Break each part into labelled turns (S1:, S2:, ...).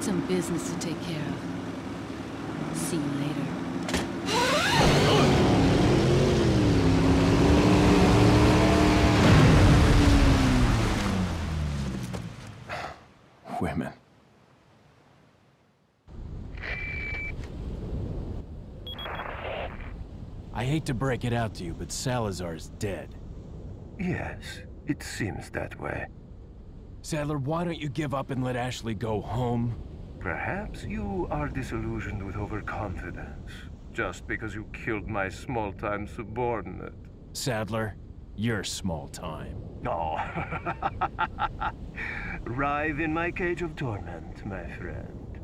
S1: got some business to take care of. See you later.
S2: Women. I hate to break it out to you, but Salazar's dead.
S3: Yes, it seems that way.
S2: Saddler, why don't you give up and let Ashley go home?
S3: Perhaps you are disillusioned with overconfidence, just because you killed my small-time subordinate.
S2: Saddler, you're small time.
S3: No. Rive in my cage of torment, my friend.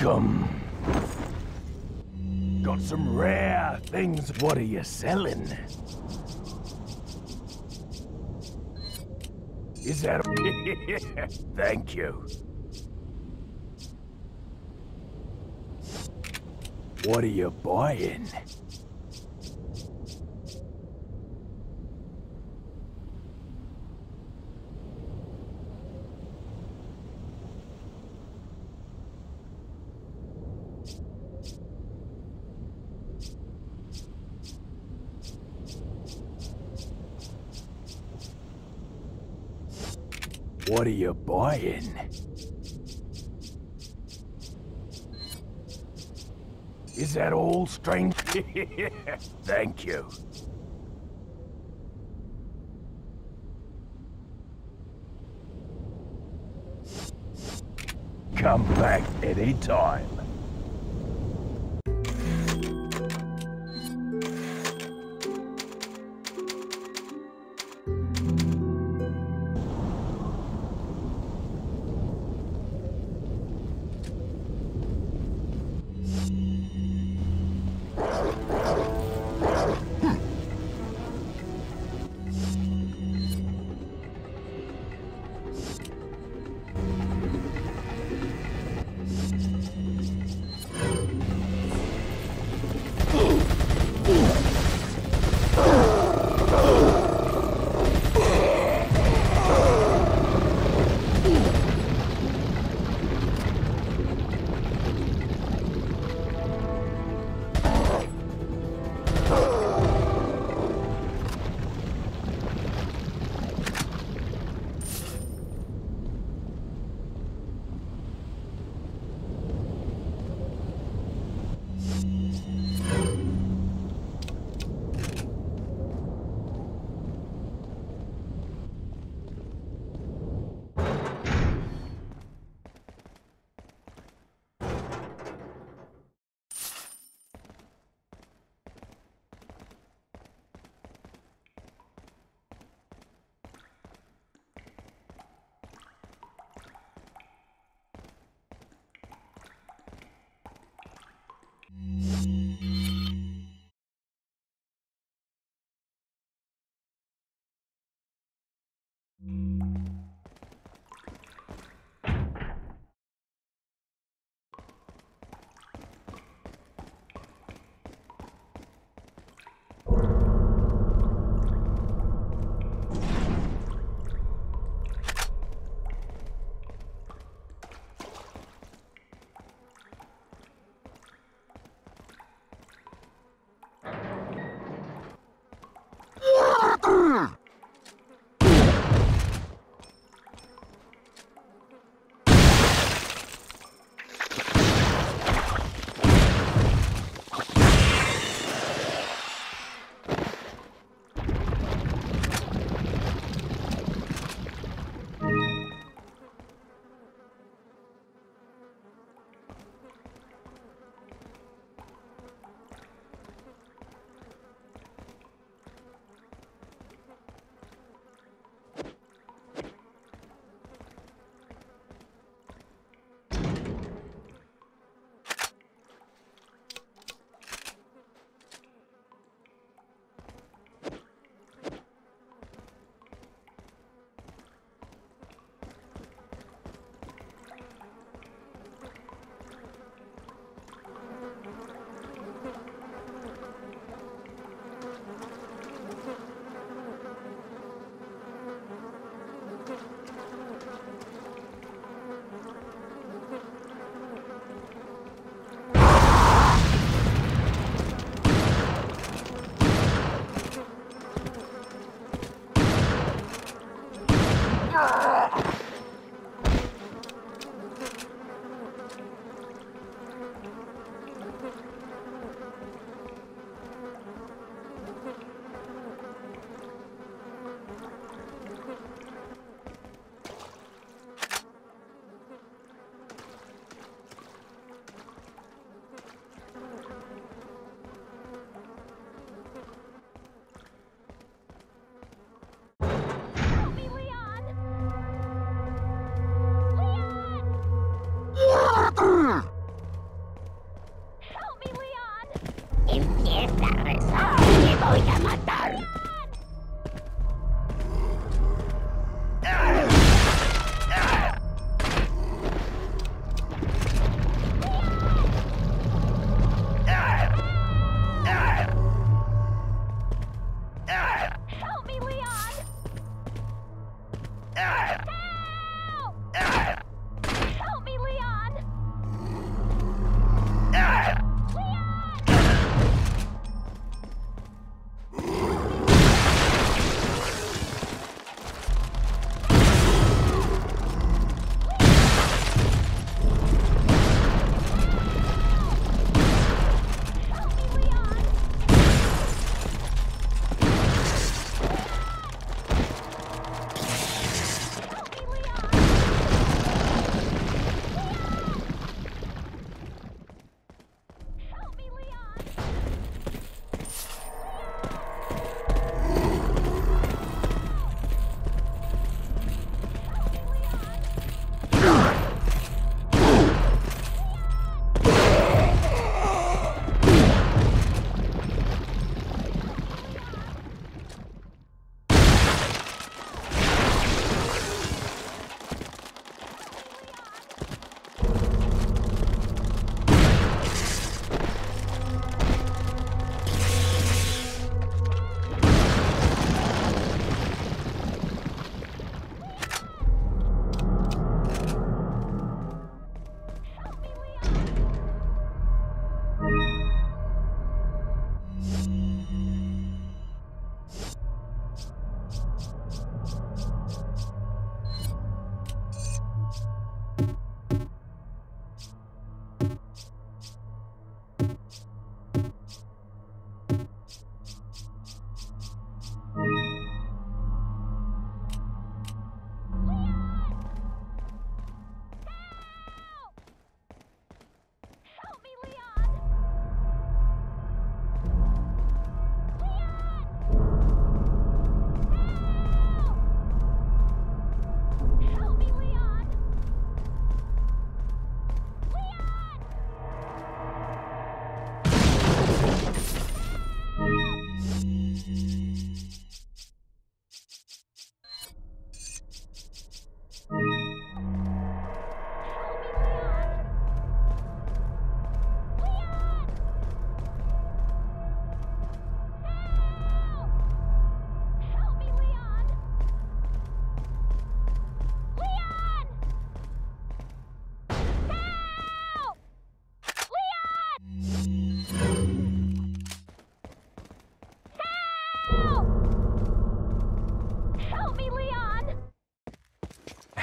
S2: Welcome. Got some rare things. What are you selling? Is that a... Thank you. What are you buying? Are you buying? Is that all, strange? Thank you. Come back anytime. Amateurs.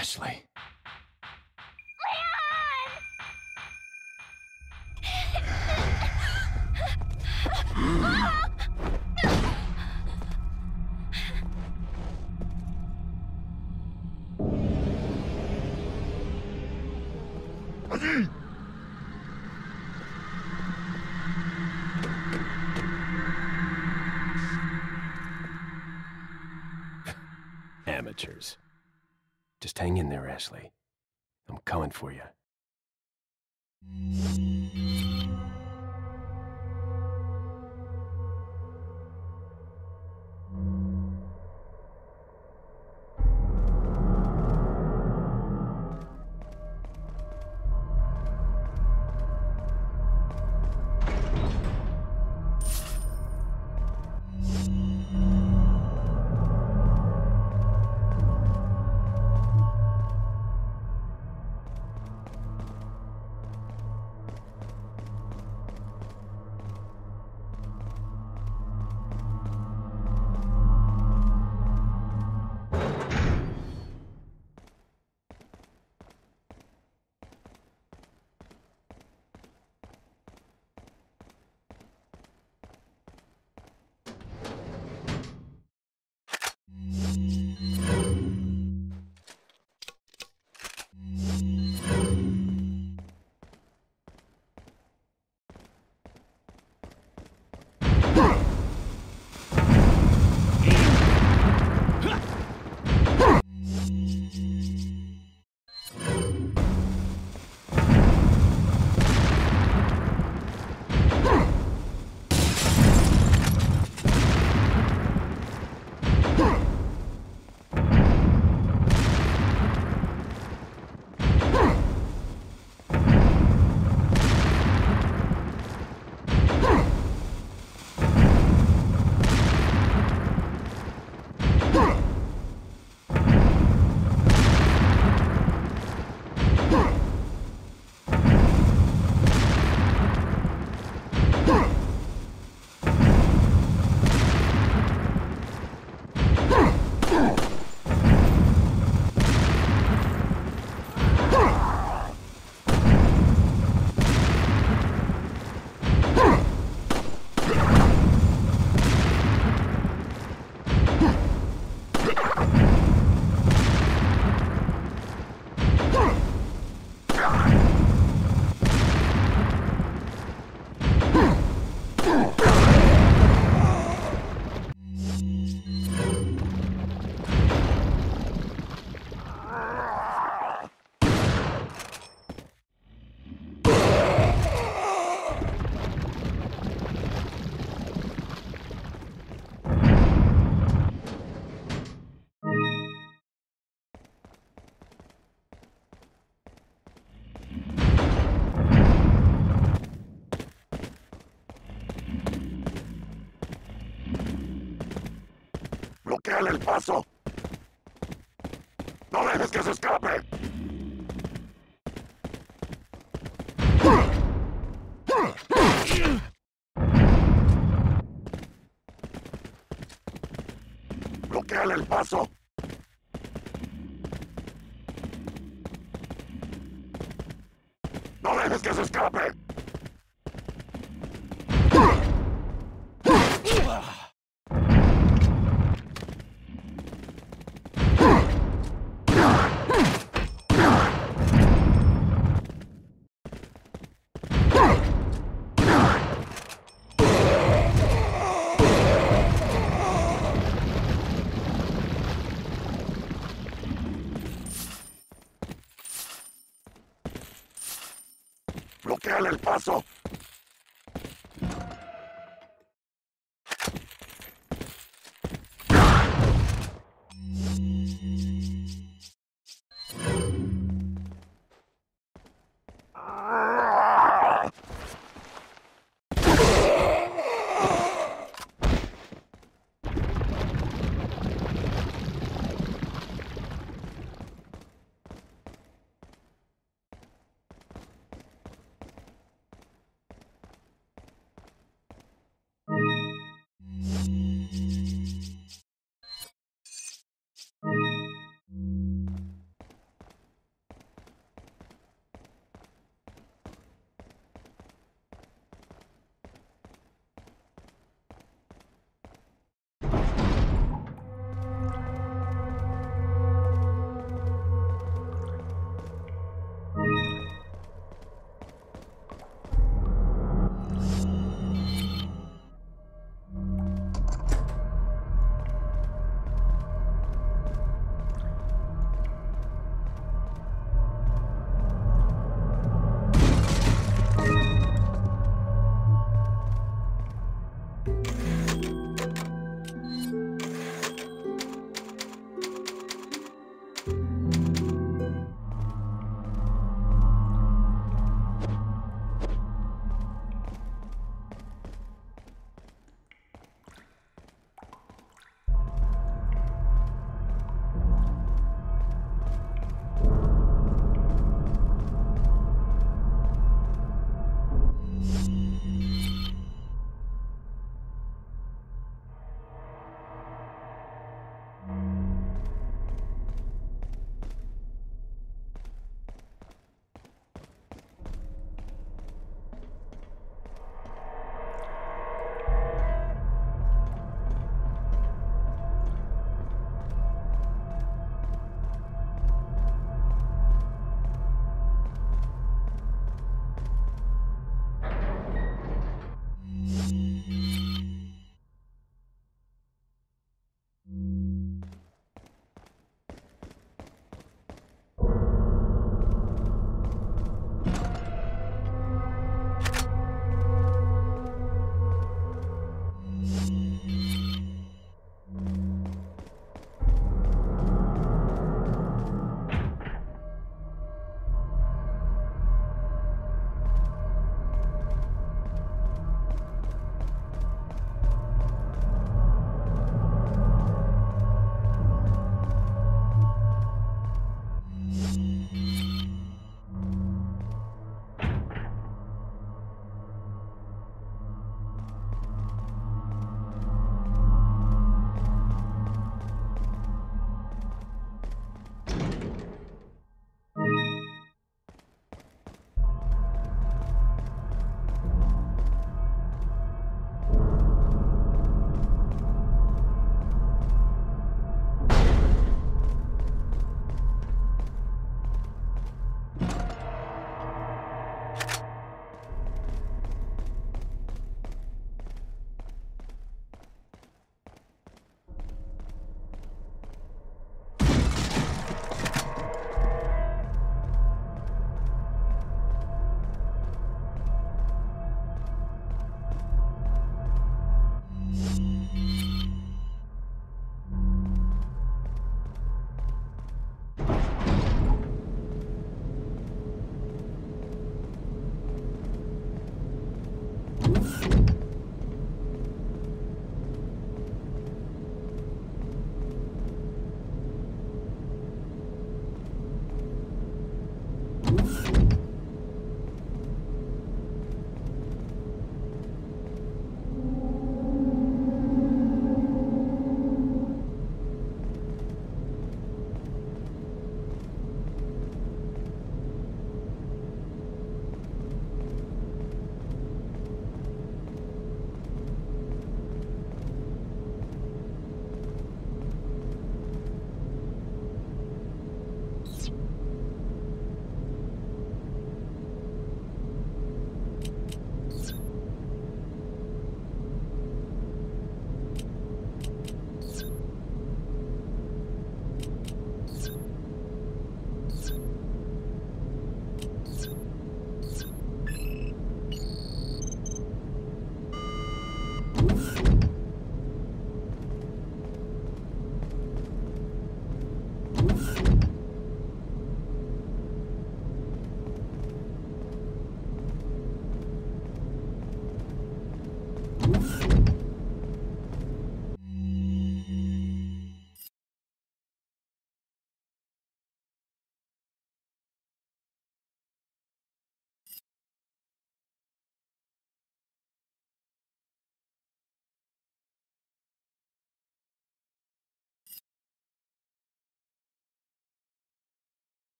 S2: Ashley. Ashley. I'm coming for you.
S4: No dejes que se escape. 走。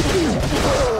S5: Oh, my God.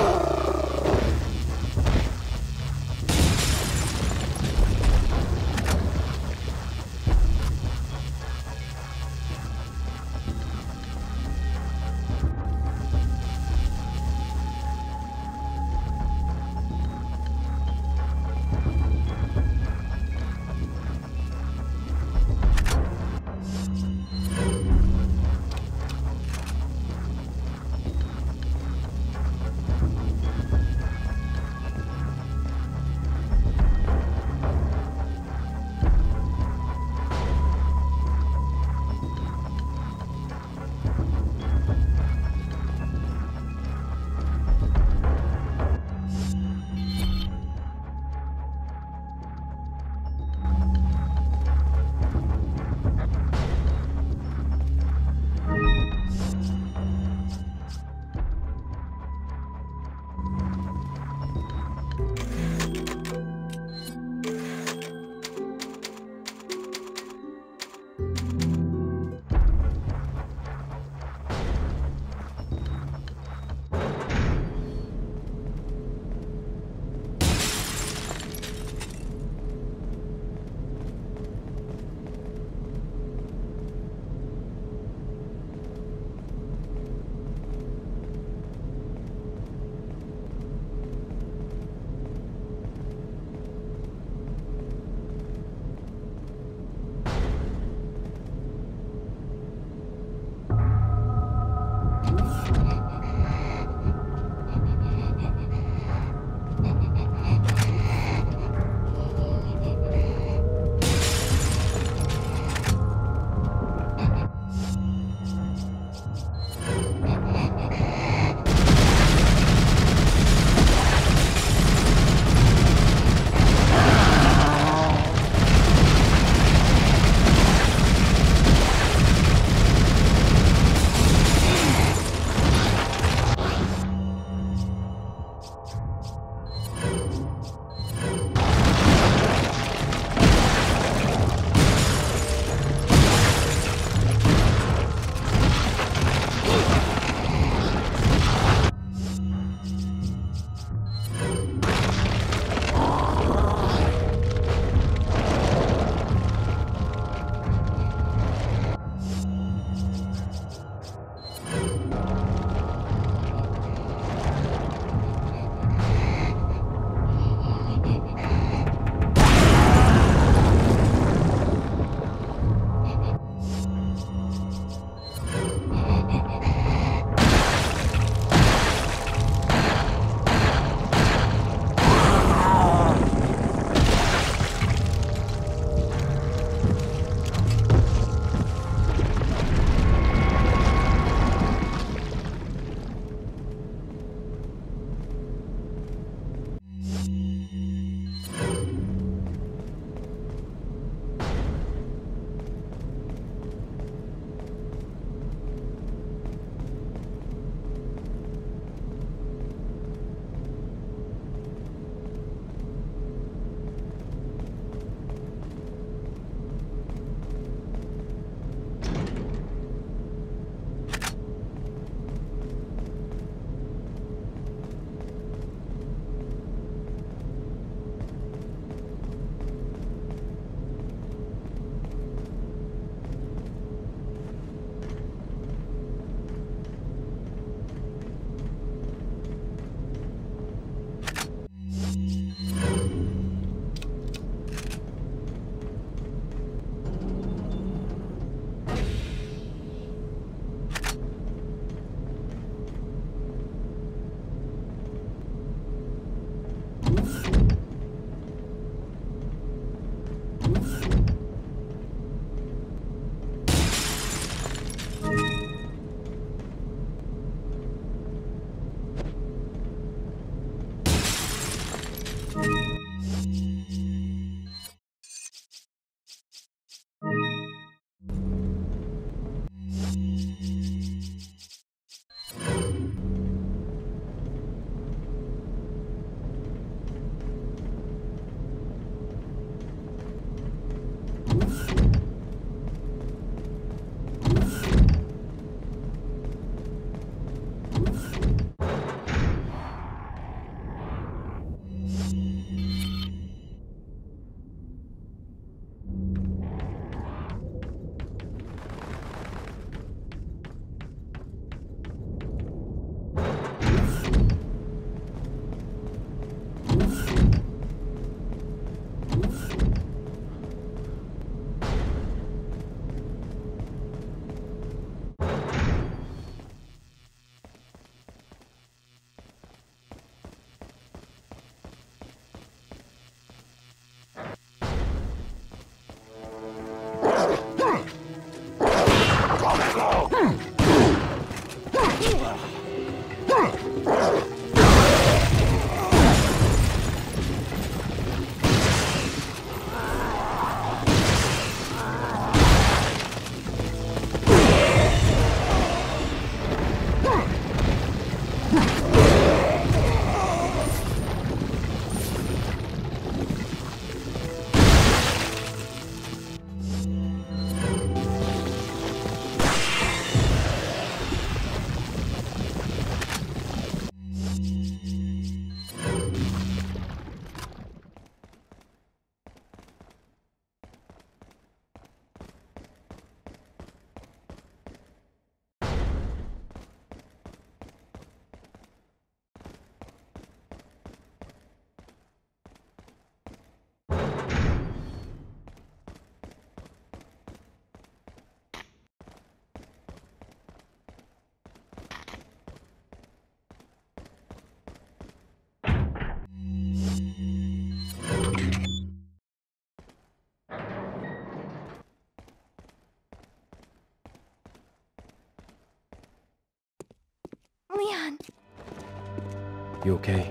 S2: You okay?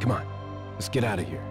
S2: Come on, let's get out of here.